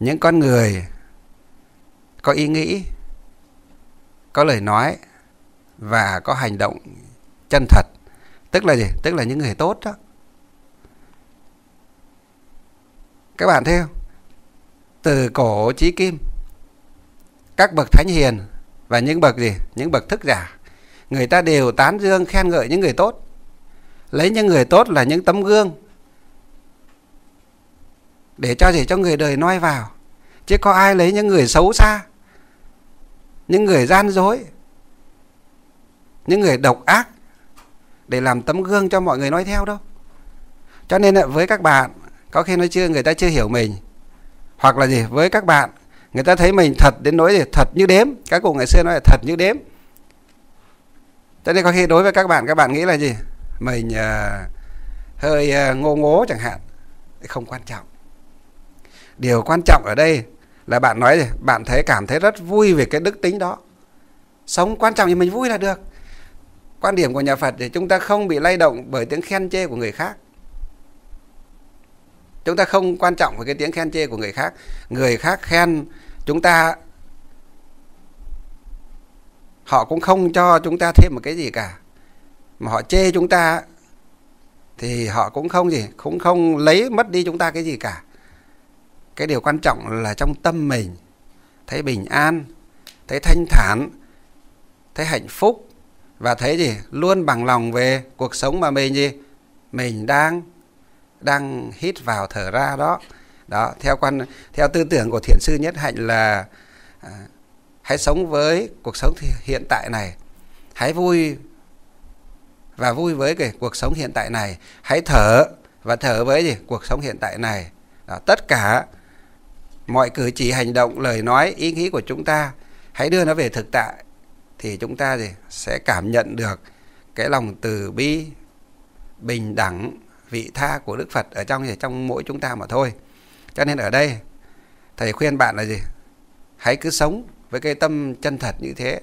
những con người có ý nghĩ, có lời nói và có hành động chân thật, tức là gì? Tức là những người tốt đó. Các bạn thấy không? Từ cổ chí kim, các bậc thánh hiền và những bậc gì? Những bậc thức giả, người ta đều tán dương khen ngợi những người tốt. Lấy những người tốt là những tấm gương để cho gì cho người đời noi vào. Chứ có ai lấy những người xấu xa những người gian dối những người độc ác để làm tấm gương cho mọi người nói theo đâu. Cho nên với các bạn có khi nói chưa người ta chưa hiểu mình. Hoặc là gì với các bạn người ta thấy mình thật đến nỗi gì thật như đếm. Các cụ ngày xưa nói là thật như đếm. Cho nên có khi đối với các bạn các bạn nghĩ là gì? Mình uh, hơi uh, ngô ngố chẳng hạn. Không quan trọng điều quan trọng ở đây là bạn nói gì? Bạn thấy, cảm thấy rất vui về cái đức tính đó. Sống quan trọng thì mình vui là được. Quan điểm của nhà Phật thì chúng ta không bị lay động bởi tiếng khen chê của người khác. Chúng ta không quan trọng với cái tiếng khen chê của người khác. Người khác khen chúng ta, họ cũng không cho chúng ta thêm một cái gì cả. Mà họ chê chúng ta thì họ cũng không gì, cũng không lấy mất đi chúng ta cái gì cả cái điều quan trọng là trong tâm mình thấy bình an thấy thanh thản thấy hạnh phúc và thấy gì? Luôn bằng lòng về cuộc sống mà mình gì? Mình đang đang hít vào thở ra đó. Đó theo quan theo tư tưởng của thiện sư nhất hạnh là à, hãy sống với cuộc sống hiện tại này. Hãy vui và vui với cái cuộc sống hiện tại này. Hãy thở và thở với gì? Cuộc sống hiện tại này. Đó, tất cả mọi cử chỉ, hành động, lời nói, ý nghĩ của chúng ta, hãy đưa nó về thực tại, thì chúng ta gì sẽ cảm nhận được cái lòng từ bi, bình đẳng, vị tha của đức phật ở trong trong mỗi chúng ta mà thôi. Cho nên ở đây, thầy khuyên bạn là gì? Hãy cứ sống với cái tâm chân thật như thế,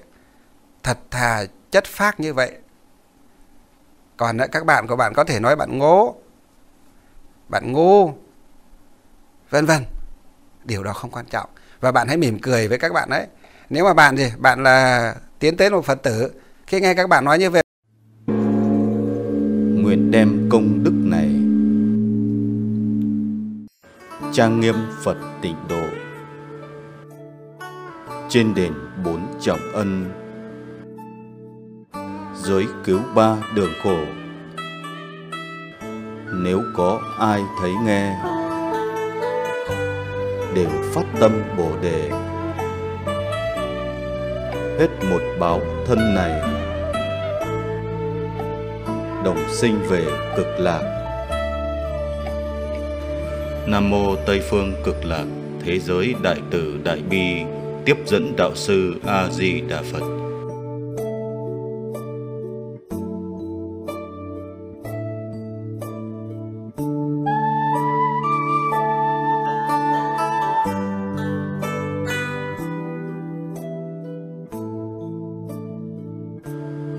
thật thà, chất phác như vậy. Còn các bạn của bạn có thể nói bạn ngố, bạn ngu, vân vân điều đó không quan trọng. Và bạn hãy mỉm cười với các bạn đấy nếu mà bạn gì? Bạn là tiến tới một phật tử. Khi nghe các bạn nói như vậy, nguyện đem công đức này trang nghiêm phật tịnh độ. Trên đền bốn trọng ân dưới cứu ba đường khổ. Nếu có ai thấy nghe đều phát tâm bồ đề. Hết một báo thân này, đồng sinh về cực lạc. Nam mô tây phương cực lạc, thế giới đại tử đại bi, tiếp dẫn đạo sư a di đà phật.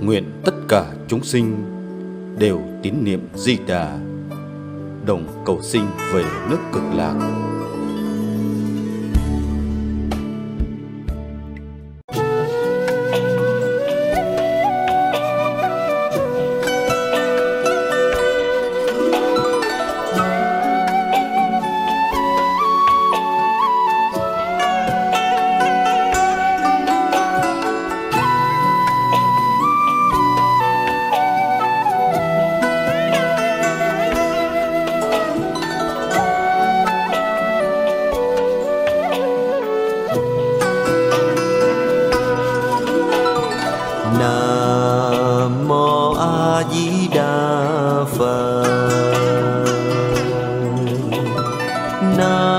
Nguyện tất cả chúng sinh đều tín niệm di đà. Đồng cầu sinh về nước cực lạc. Nam